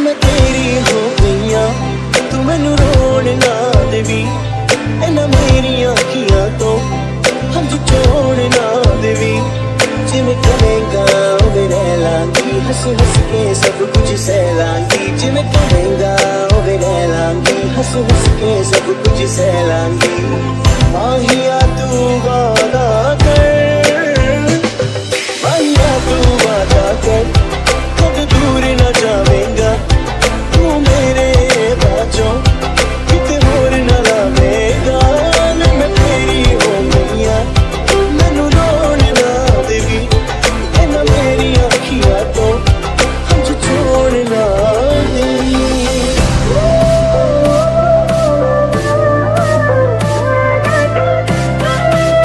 ਮੈਂ ਤੇਰੀ ਹੋ ਗਈਆਂ ਤੂੰ ਮੈਨੂੰ ਰੋਣ ਨਾ ਦੇਵੀ। ਇਹਨਾਂ ਮੇਰੀਆਂ ਅੱਖੀਆਂ ਤੋਂ ਹੰਝ ਚੋਣ ਨਾ ਦੇਵੀ। ਜਿਵੇਂ ਕਹੇਗਾ ਉਹ ਰਹਿ ਲਾਂਗੀ ਹੱਸ ਹੱਸ ਕੇ ਸਭ ਕੁਝ ਸਹਿ ਲਾਂਗੀ। ਜਿਵੇਂ ਕਹੇਗਾ ਲਾਂਗੀ ਹੱਸ ਹੱਸ ਕੇ ਸਭ ਕੁਝ ਸਹਿ ਲਾਂਗੀ ਮਾਹੀਆ ਤੂੰ ਵਾਦਾ